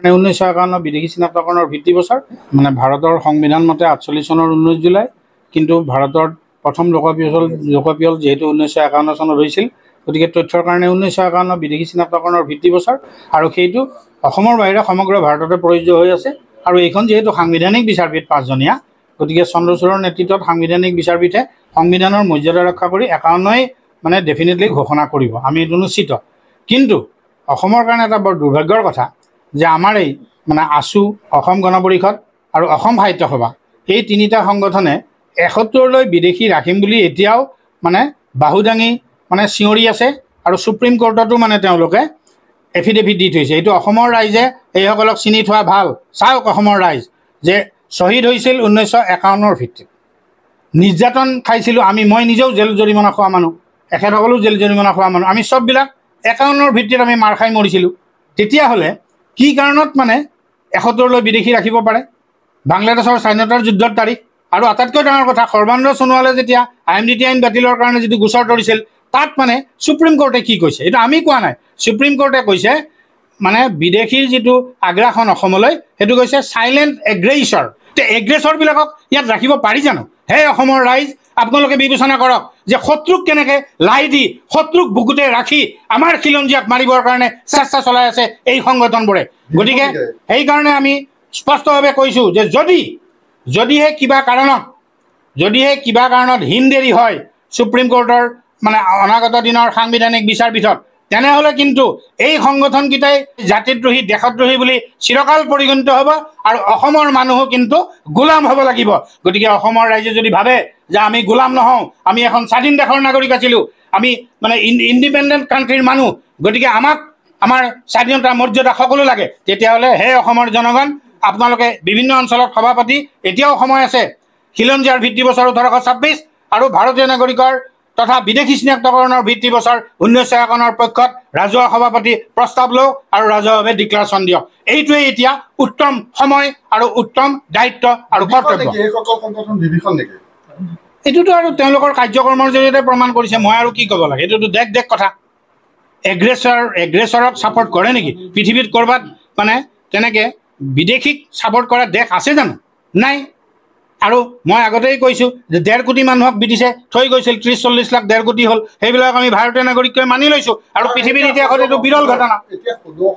মানে ঊনৈছশ একাৱন্ন বিদেশী চিনাক্তকৰণৰ ভিত্তি বছৰ মানে ভাৰতৰ সংবিধান মতে আঠচল্লিছ চনৰ ঊনৈছ জুলাই কিন্তু ভাৰতৰ প্ৰথম লোকপিয়ল লোকপিয়ল যিহেতু ঊনৈছশ একাৱন্ন চনত হৈছিল গতিকে তথ্যৰ কাৰণে ঊনৈছশ একাৱন্ন বিদেশী চিনাক্তকৰণৰ ভিত্তি বছৰ আৰু সেইটো অসমৰ বাহিৰে সমগ্ৰ ভাৰততে প্ৰযোজ্য হৈ আছে আৰু এইখন যিহেতু সাংবিধানিক বিচাৰপীঠ পাঁচজনীয়া গতিকে চন্দ্ৰচূড়ৰ নেতৃত্বত সাংবিধানিক বিচাৰপীঠে সংবিধানৰ মৰ্যাদা ৰক্ষা কৰি একাৱন্নই মানে ডেফিনেটলি ঘোষণা কৰিব। আমি এইটো নিশ্চিত। কিন্তু অসমৰ কাৰণে এটা বৰ দুৰ্ভাগ্যৰ কথা যে আমাৰ এই মানে আছু অসম গণ পৰিষদ আৰু অসম সাহিত্য সভা এই তিনিটা সংগঠনে এসত্তৰলৈ বিদেশী ৰাখিম বুলি এতিয়াও মানে বাহু দাঙি মানে চিঞৰি আছে আৰু ছুপ্ৰিম কোৰ্টতো মানে তেওঁলোকে এফিডেভিট দি থৈছে। এইটো অসমৰ ৰাইজে এইসকলক চিনি থোৱা ভাল। চাওক অসমৰ ৰাইজ যে শ্বহীদ হৈছিল ঊনৈছশ একাৱন্নৰ ভিত্তিত। নিৰ্যাতন খাইছিলোঁ আমি মই নিজেও জেল জৰিমনা খোৱা মানুহ এখেতসকলো জেল জৰিমনা খোৱা মানুহ। আমি চববিলাক একাৱন্নৰ ভিত্তিত আমি মাৰ খাই মৰিছিলোঁ। তেতিয়াহ'লে কি কাৰণত মানে এসত্তৰলৈ বিদেশী ৰাখিব পাৰে? বাংলাদেশৰ স্বাধীনতাৰ যুদ্ধৰ তাৰিখ আৰু আটাইতকৈ ডাঙৰ কথা সৰ্বানন্দ সোণোৱালে যেতিয়া আই এম ডি টি আইন বাতিলৰ কাৰণে যিটো গোচৰ তৰিছিল তাত মানে ছুপ্ৰিম কোৰ্টে কি কৈছে? এইটো আমি কোৱা নাই। ছুপ্ৰিম কোৰ্টে কৈছে মানে বিদেশীৰ যিটো আগ্ৰাসন অসমলৈ সেইটো কৈছে চাইলেণ্ট এগ্ৰেছৰ এগ্ৰেছৰবিলাকক ইয়াত ৰাখিব পাৰি জানো? হে অসমৰ ৰাইজ আপোনালোকে বিবেচনা কৰক। যে শত্ৰুক কেনেকৈ লাই দি শত্ৰুক বুকুতে ৰাখি আমাৰ খিলঞ্জীয়াক মাৰিবৰ কাৰণে চেষ্টা চলাই আছে এই সংগঠনবোৰে। গতিকে সেইকাৰণে আমি স্পষ্টভাৱে কৈছোঁ যে যদি যদিহে কিবা কাৰণত যদিহে কিবা কাৰণত হিন দেৰি হয় ছুপ্ৰিম কোৰ্টৰ মানে অনাগত দিনৰ সাংবিধানিক বিচাৰপীঠত তেনেহ'লে কিন্তু এই সংগঠনকেইটাই জাতিদ্ৰোহী দেশদ্ৰোহী বুলি চিৰকাল পৰিগণিত হ'ব আৰু অসমৰ মানুহো কিন্তু গোলাম হ'ব লাগিব। গতিকে অসমৰ ৰাইজে যদি ভাবে যে আমি গোলাম নহওঁ আমি এখন স্বাধীন দেশৰ নাগৰিক আছিলোঁ আমি মানে ইণ্ডিপেণ্ডেণ্ট কাণ্ট্ৰিৰ মানুহ গতিকে আমাক আমাৰ স্বাধীনতা মৰ্যাদা সকলো লাগে। তেতিয়াহ'লে হে অসমৰ জনগণ আপোনালোকে বিভিন্ন অঞ্চলত সভা পাতি এতিয়াও সময় আছে। খিলঞ্জীয়াৰ ভিত্তি বছৰ ওঠৰশ ছাব্বিছ আৰু ভাৰতীয় নাগৰিকৰ তথা বিদেশী চিনাক্তকৰণৰ ভিত্তি বছৰ ঊনৈছশ একাৱন্নৰ পক্ষত ৰাজহুৱা সভাপতি প্ৰস্তাৱ লওক আৰু ৰাজহুৱাভাৱে ডিক্লাৰেশ্যন দিয়ক। এইটোৱেই এতিয়া উত্তম সময় আৰু উত্তম দায়িত্ব আৰু কৰ্তব্য এইসকল সংগঠন বিভীষণ নেকি এইটোতো আৰু তেওঁলোকৰ কাৰ্যক্ৰমৰ জৰিয়তে প্ৰমাণ কৰিছে মই আৰু কি ক'ব লাগে? এইটোতো দেশ দেশ কথা। এগ্ৰেছৰ এগ্ৰেছৰক ছাপৰ্ট কৰে নেকি? পৃথিৱীত ক'ৰবাত মানে তেনেকৈ বিদেশীক ছাপৰ্ট কৰা দেশ আছে জানো? নাই। আৰু মই আগতেই কৈছোঁ যে ডেৰ কোটি মানুহক ব্ৰিটিছে থৈ গৈছিল ত্ৰিছ চল্লিছ লাখ ডেৰ কোটি হ'ল। সেইবিলাক আমি ভাৰতীয় নাগৰিককৈ মানি লৈছোঁ। আৰু পৃথিৱীৰ ইতিহাসত এইটো বিৰল ঘটনা।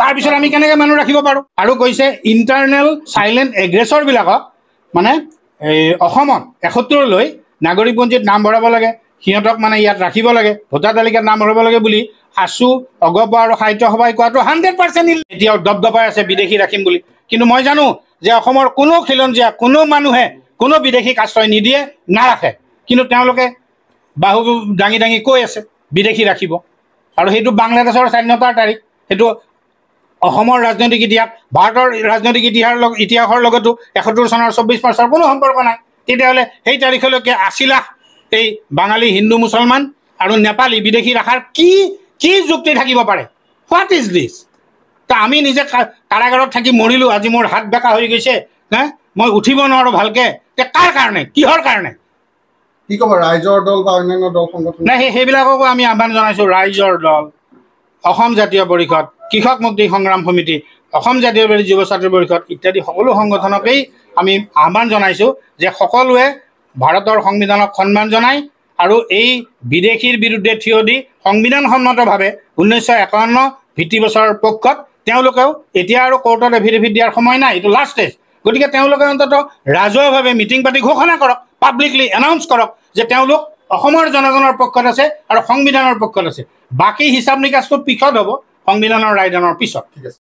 তাৰপিছত আমি কেনেকৈ মানুহ ৰাখিব পাৰোঁ? আৰু কৈছে ইণ্টাৰনেল চাইলেণ্ট এগ্ৰেছৰবিলাকক মানে এই অসমত এসত্তৰলৈ নাগৰিকপঞ্জীত নাম ভৰাব লাগে সিহঁতক মানে ইয়াত ৰাখিব লাগে ভোটাৰ তালিকাত নাম ভৰাব লাগে বুলি আছু অগপ আৰু সাহিত্য সভাই কোৱাটো হাণ্ড্ৰেড পাৰ্চেণ্ট এতিয়াও দপদপাই আছে বিদেশী ৰাখিম বুলি। কিন্তু মই জানো যে অসমৰ কোনো খিলঞ্জীয়া কোনো মানুহে কোনো বিদেশীক আশ্ৰয় নিদিয়ে নাৰাখে। কিন্তু তেওঁলোকে বাহু দাঙি দাঙি কৈ আছে বিদেশী ৰাখিব। আৰু সেইটো বাংলাদেশৰ স্বাধীনতাৰ তাৰিখ। সেইটো অসমৰ ৰাজনৈতিক ইতিহাস ভাৰতৰ ৰাজনৈতিক ইতিহাসৰ ইতিহাসৰ লগতো এসত্তৰ চনৰ চৌব্বিছ মাৰ্চৰ কোনো সম্পৰ্ক নাই। তেতিয়াহ'লে সেই তাৰিখলৈকে আশী লাখ এই বাঙালী হিন্দু মুছলমান আৰু নেপালী বিদেশী ৰাখাৰ কি কি যুক্তি থাকিব পাৰে? হোৱাট ইজ দিছ তা আমি নিজে কাৰাগাৰত থাকি মৰিলোঁ আজি মোৰ হাত বেকা হৈ গৈছে হে? মই উঠিব নোৱাৰোঁ ভালকৈ। তে কাৰ কাৰণে? কিহৰ কাৰণে? কি ক'ব ৰাইজৰ দল বা অন্যান্য দল সংগঠন? নাই সেই সেইবিলাককো আমি আহ্বান জনাইছোঁ ৰাইজৰ দল। অসম জাতীয় পৰিষদ। কৃষক মুক্তি সংগ্ৰাম সমিতি অসম জাতীয় বাদী যুৱ ছাত্ৰ পৰিষদ ইত্যাদি সকলো সংগঠনকেই আমি আহ্বান জনাইছোঁ যে সকলোৱে ভাৰতৰ সংবিধানক সন্মান জনাই আৰু এই বিদেশীৰ বিৰুদ্ধে থিয় দি সংবিধানসন্মতভাৱে ঊনৈছশ একাৱন্ন ভিত্তিবছৰৰ পক্ষত তেওঁলোকেও এতিয়া আৰু কোৰ্টত এফিডেভিট দিয়াৰ সময় নাই এইটো লাষ্ট ষ্টেজ গতিকে তেওঁলোকে অন্ততঃ ৰাজহুৱাভাৱে মিটিং পাতি ঘোষণা কৰক পাব্লিকলি এনাউন্স কৰক যে তেওঁলোক অসমৰ জনগণৰ পক্ষত আছে আৰু সংবিধানৰ পক্ষত আছে। বাকী হিচাপ নিকাচটো পিছত হ'ব। সংবিধানৰ ৰায়দানৰ পিছত। ঠিক আছে।